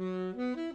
Música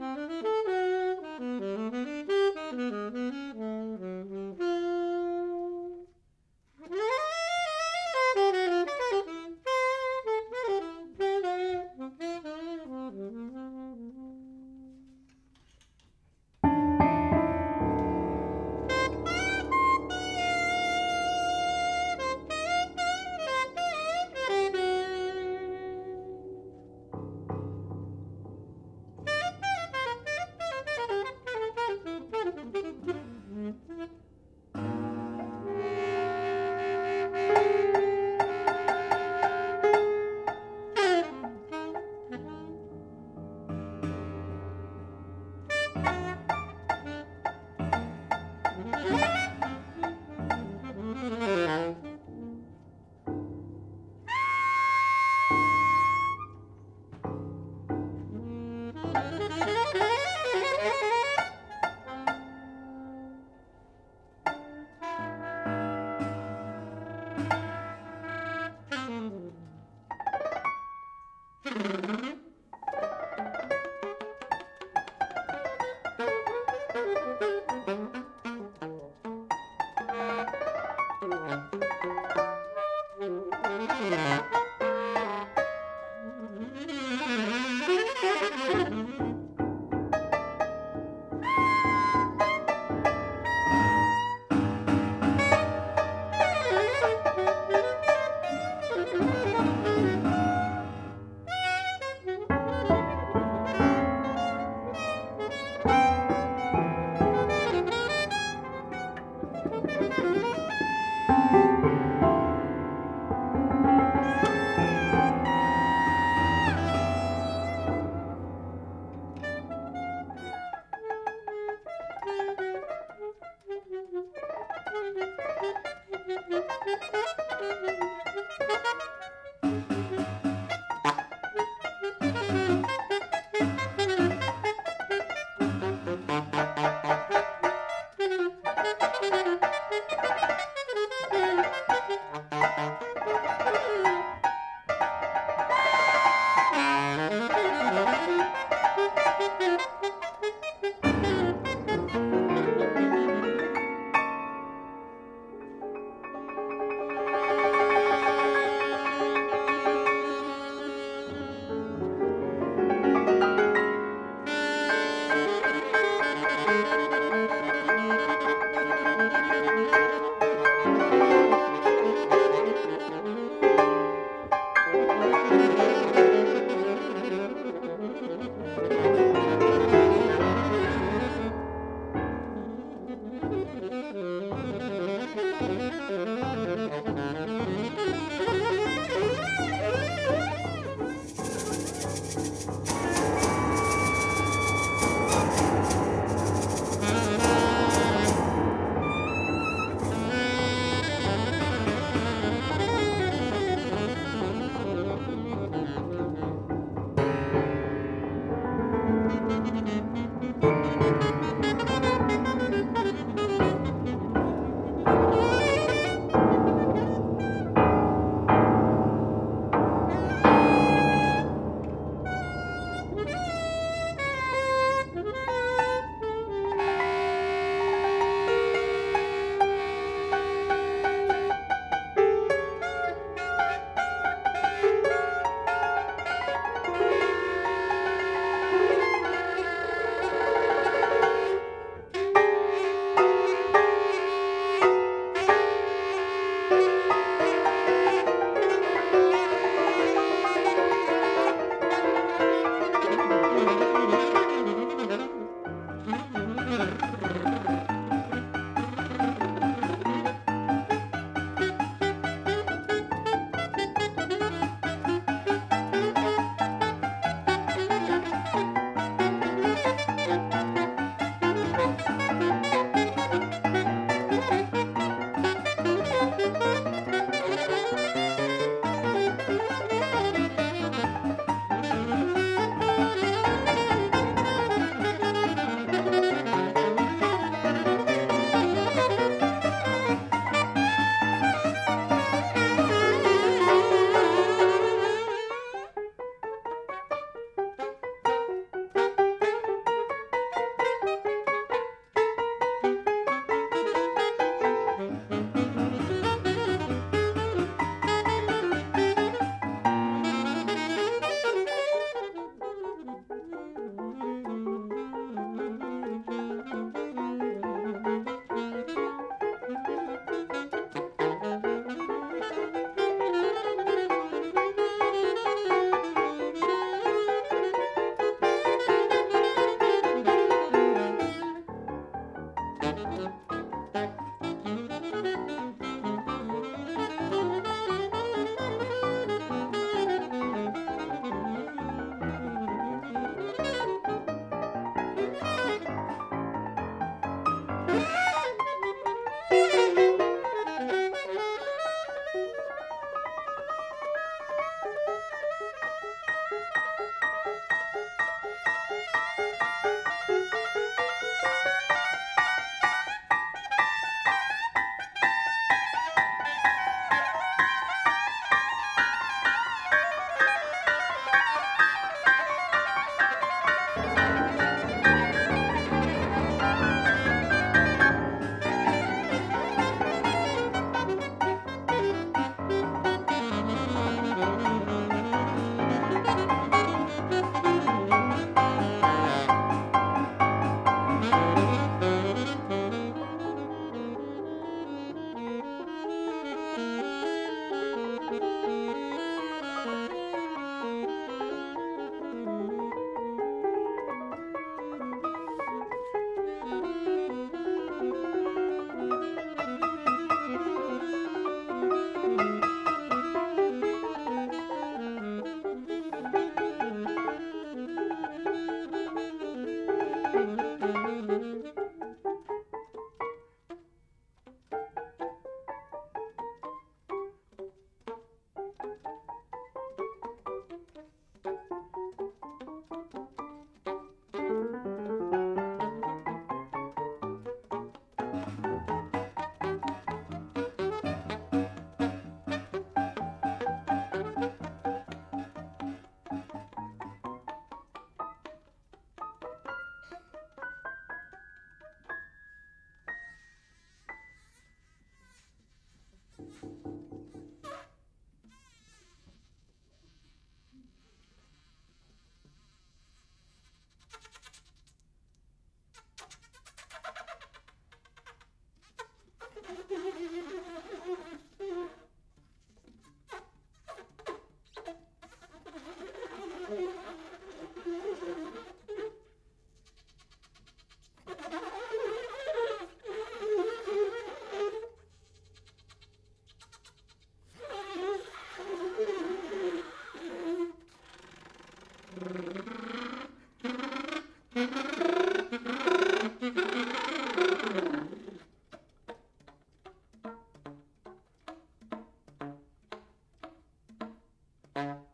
you